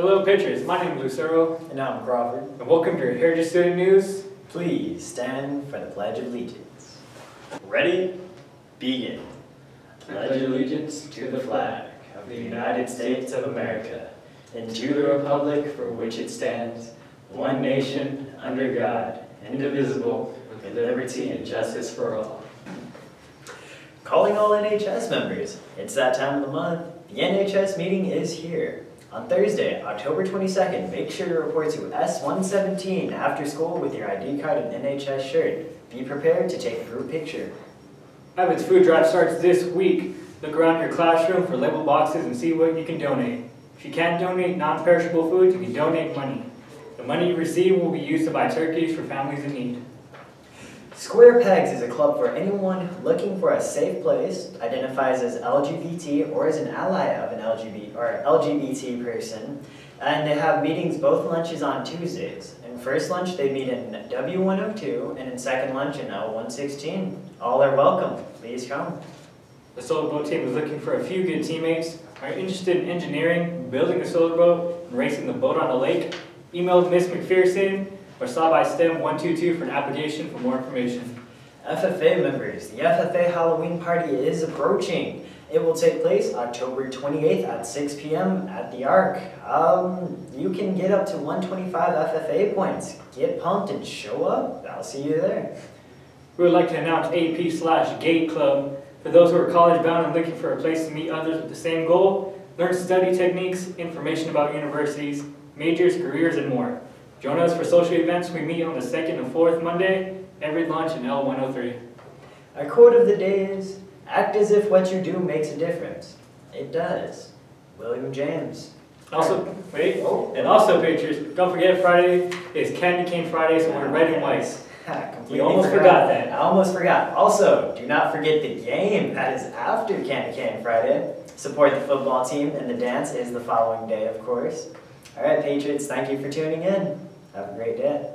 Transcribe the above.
Hello, pitchers. My name is Lucero, And I'm Crawford. and welcome to your Heritage Student News. Please stand for the Pledge of Allegiance. Ready? Begin. Pledge of allegiance to the flag of the United States of America and to the republic for which it stands, one nation, under God, indivisible, with liberty and justice for all. Calling all NHS members. It's that time of the month. The NHS meeting is here. On Thursday, October 22nd, make sure to report to S117 after school with your ID card and NHS shirt. Be prepared to take a group picture. Evans Food Drive starts this week. Look around your classroom for label boxes and see what you can donate. If you can't donate non-perishable foods, you can donate money. The money you receive will be used to buy turkeys for families in need. Square Pegs is a club for anyone looking for a safe place, identifies as LGBT or as an ally of an LGBT or LGBT person, and they have meetings both lunches on Tuesdays. In first lunch they meet in W102 and in second lunch in L116. All are welcome. Please come. The solar boat team is looking for a few good teammates. Are interested in engineering, building a solar boat, and racing the boat on a lake? Email Miss McPherson or stop by STEM 122 for an application for more information. FFA members, the FFA Halloween party is approaching. It will take place October 28th at 6 p.m. at the Arc. Um, you can get up to 125 FFA points. Get pumped and show up. I'll see you there. We would like to announce AP slash GATE Club. For those who are college bound and looking for a place to meet others with the same goal, learn study techniques, information about universities, majors, careers, and more. Join us for social events. We meet on the second and fourth Monday, every lunch in L103. Our quote of the day is Act as if what you do makes a difference. It does. William James. Also, wait, oh. and also pictures. Don't forget Friday is Candy Cane Friday, so we're red and white. You almost forgot that. I almost forgot. Also, do not forget the game that is after Candy Cane Friday. Support the football team, and the dance is the following day, of course. All right, Patriots, thank you for tuning in. Have a great day.